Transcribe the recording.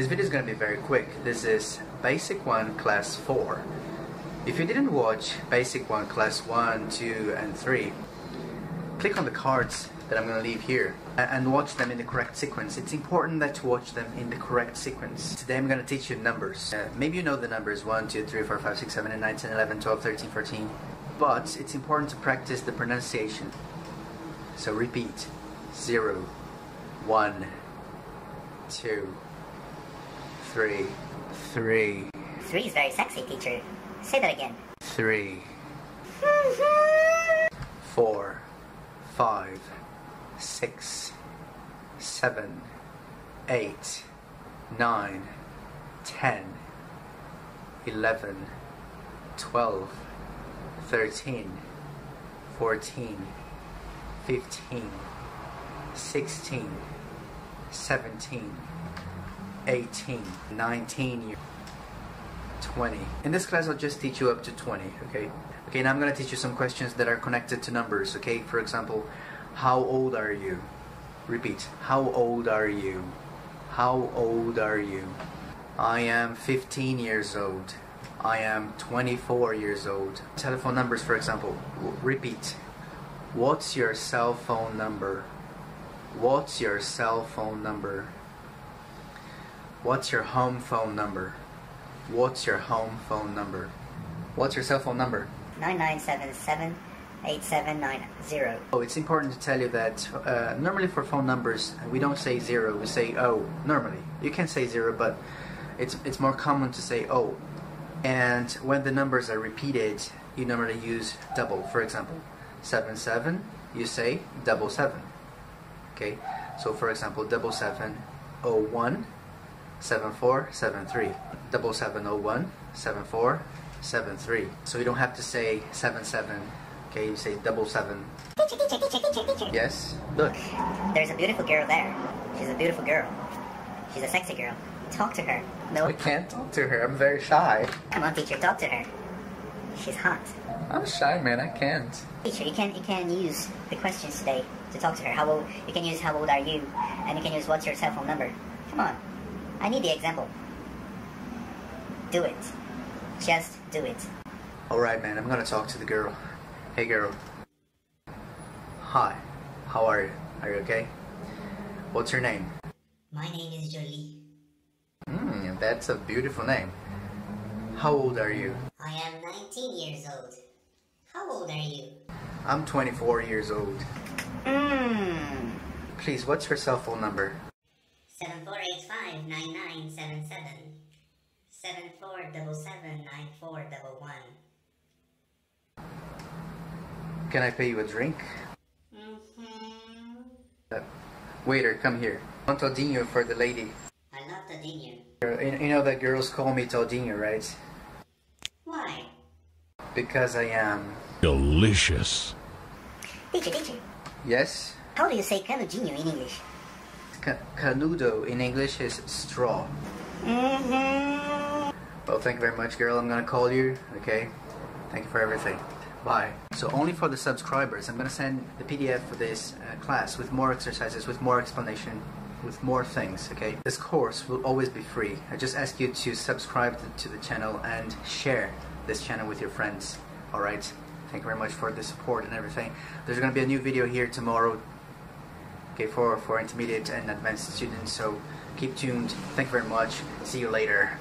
is going to be very quick. This is Basic 1 Class 4. If you didn't watch Basic 1 Class 1, 2, and 3, click on the cards that I'm going to leave here and watch them in the correct sequence. It's important that you watch them in the correct sequence. Today I'm going to teach you numbers. Uh, maybe you know the numbers 1, 2, 3, 4, 5, 6, 7, 8, 9, 10, 11, 12, 13, 14. But it's important to practice the pronunciation. So repeat. 0, 1, 2, 3, 3. Three is very sexy, teacher. Say that again. Three. Four. Five. Six. Seven. Eight. Nine. Ten. Eleven. Twelve. Thirteen. Fourteen. Fifteen. Sixteen. Seventeen. 18, 19, 20. In this class, I'll just teach you up to 20, okay? Okay, now I'm going to teach you some questions that are connected to numbers, okay? For example, how old are you? Repeat. How old are you? How old are you? I am 15 years old. I am 24 years old. Telephone numbers, for example. repeat. What's your cell phone number? What's your cell phone number? What's your home phone number? What's your home phone number? What's your cell phone number? 9977 8790. Oh, it's important to tell you that uh, normally for phone numbers we don't say zero, we say oh. Normally, you can say zero, but it's it's more common to say oh. And when the numbers are repeated, you normally use double. For example, seven seven, you say double seven. Okay, so for example, double seven, oh one 7473 double seven oh one seven four seven three. So you don't have to say seven seven. Okay, you say double seven. Teacher, teacher, teacher, teacher, teacher. Yes. Look. There's a beautiful girl there. She's a beautiful girl. She's a sexy girl. Talk to her. No. I can't talk to her. I'm very shy. Come on, teacher, talk to her. She's hot. I'm shy, man. I can't. Teacher, you can you can use the questions today to talk to her. How old? You can use how old are you, and you can use what's your cell phone number. Come on. I need the example. Do it. Just do it. Alright, man, I'm gonna talk to the girl. Hey, girl. Hi. How are you? Are you okay? What's your name? My name is Jolie. Hmm, that's a beautiful name. How old are you? I am 19 years old. How old are you? I'm 24 years old. Hmm. Please, what's your cell phone number? Seven four eight five nine nine seven seven. Seven four double seven nine four double one. Can I pay you a drink? Mm-hmm. Uh, waiter, come here. One Toddynho for the lady. I love Toddynho. You, you know that girls call me Toddynho, right? Why? Because I am... Delicious. Teacher, teacher. Yes? How do you say canudinho in English? Canudo in English is straw. Mm-hmm. Well, thank you very much, girl. I'm gonna call you, okay? Thank you for everything. Bye. So only for the subscribers, I'm gonna send the PDF for this uh, class with more exercises, with more explanation, with more things, okay? This course will always be free. I just ask you to subscribe to the channel and share this channel with your friends, alright? Thank you very much for the support and everything. There's gonna be a new video here tomorrow for, for intermediate and advanced students. So keep tuned. Thank you very much. See you later.